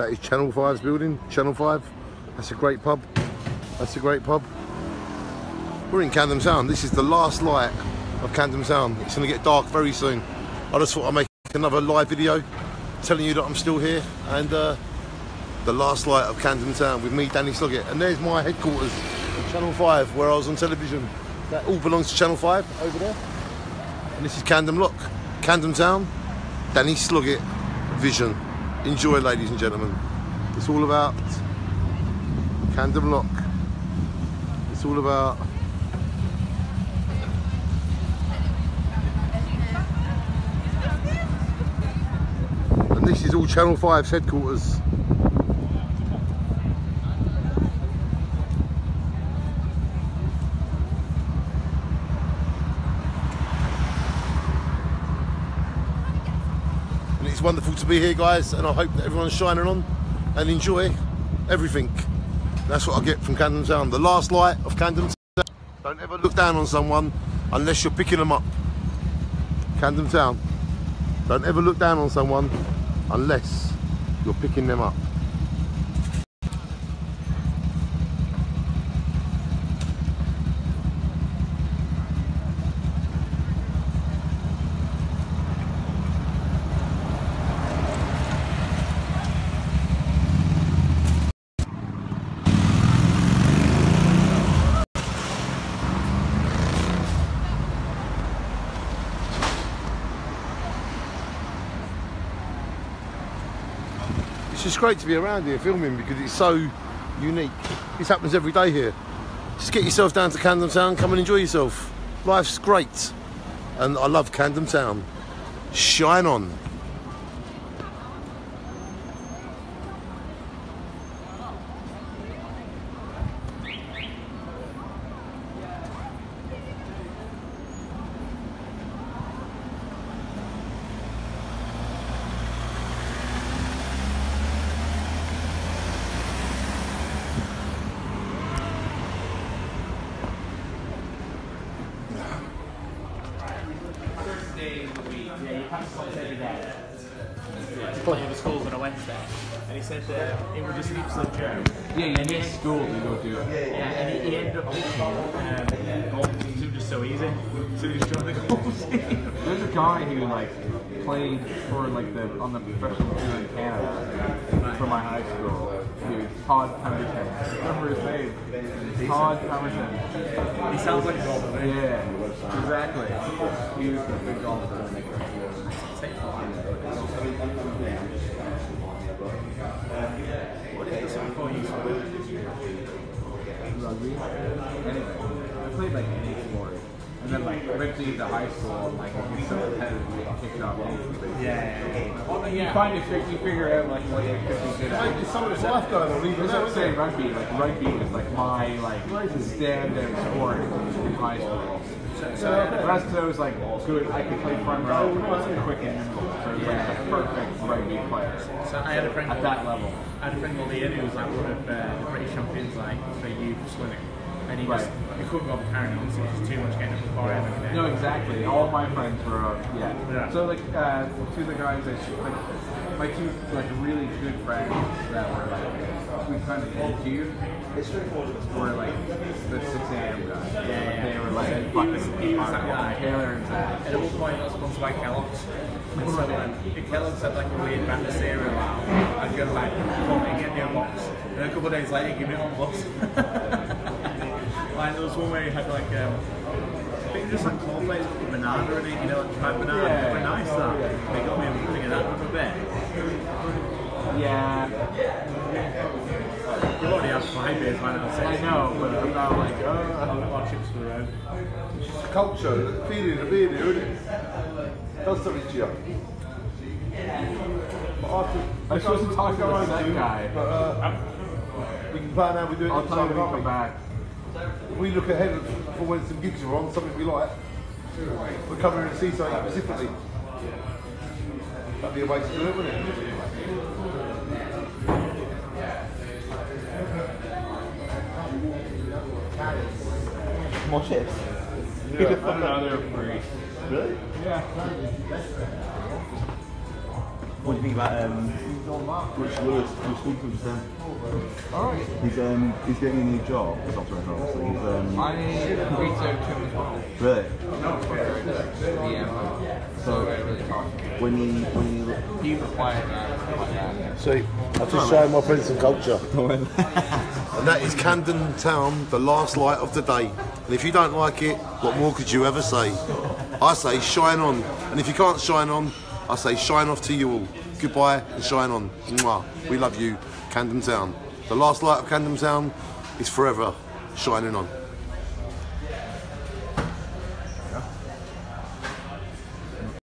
That is Channel 5's building, Channel 5. That's a great pub. That's a great pub. We're in Camden Town. This is the last light of Camden Town. It's going to get dark very soon. I just thought I'd make another live video telling you that I'm still here and uh, the last light of Camden Town with me, Danny Sloggett. And there's my headquarters, Channel 5, where I was on television. That all belongs to Channel 5 over there. And this is Camden Lock, Camden Town, Danny Sloggett Vision. Enjoy, ladies and gentlemen. It's all about Camden Lock. It's all about and this is all Channel 5's headquarters. It's wonderful to be here, guys, and I hope that everyone's shining on and enjoy everything. That's what I get from Camden Town. The last light of Camden Town. Don't ever look down on someone unless you're picking them up. Camden Town. Don't ever look down on someone unless you're picking them up. It's just great to be around here filming because it's so unique. This happens every day here. Just get yourself down to Camden Town, come and enjoy yourself. Life's great. And I love Camden Town. Shine on. Playing the schools when I went there, and he said uh, it was just an absolute joke. Yeah, you need school to go do it. Yeah, and he, he ended up teaching um, golf because it was just so easy. So he just joined the golf team. There's a guy who like played for like the on the professional tour in Canada for my high school. Todd Pemberton. Remember his name? Todd Pemberton. He sounds like a golfer. Yeah, exactly. He was a big golfer. What is this before you? Rugby. Anyway, I played like any sport. And then like eventually to high school, like if you're so competitive, you get kicked off any Yeah, You find it, you figure out like what you could be good at. Some of this life going on, even I was saying, rugby, like rugby was like my like standout sport in high school. So the rest of it was like good. I could play front row, quick and nimble. So it was like the perfect rugby player So I had a friend at that level. I had a friend called Ian who was like one of uh, the British champions like for youth swimming. And he just he couldn't go carrying on, so it was too much getting up before him. And, No, exactly. All of my friends were uh, yeah. Yeah. So like uh, two of the guys I like my two like really good friends that were like we kind of called you were like the six AM guys. Yeah, yeah. They were like fucking he was that guy. Taylor and Zach. At one point, I was sponsored by Kellogg's. And so, if Kellogg's had like a weird brand of cereal out, I'd go like, come and get me a box. And a couple of days later, give me it on the bus. like, there was one where he had like, um, I think just like cornflakes with banana in it, you know, like dried banana. Yeah. They were nice, that. They got me a thing of that for a bit. Yeah, You've already had five beers by now, six. I know, but I'm not like A oh. lot of chips for the road. Culture, the feeling, the beer, isn't it? Does something to you. After, I'm supposed to talk about that guy. But uh, we can plan how we do it I'll tell you when we come back. If we look ahead for when some gigs are on, something we like, we're coming and see something specifically. That'd be a way to do it, wouldn't it? More chips. Yeah, I don't know, they're free. Really? Yeah. What do you think about um, Rich Lewis? Who's speaking to him just? Alright. He's um, he's getting a new job. He's not doing obviously. He's um, I reached out to him as well. really. Yeah. So really talk. when he when he He replied that. See, I've just shown my friends some culture. and that is Camden Town, the last light of the day. And if you don't like it, what more could you ever say? I say shine on. And if you can't shine on, I say shine off to you all. Goodbye and shine on. Mwah. We love you, Camden Town. The last light of Camden Town is forever shining on.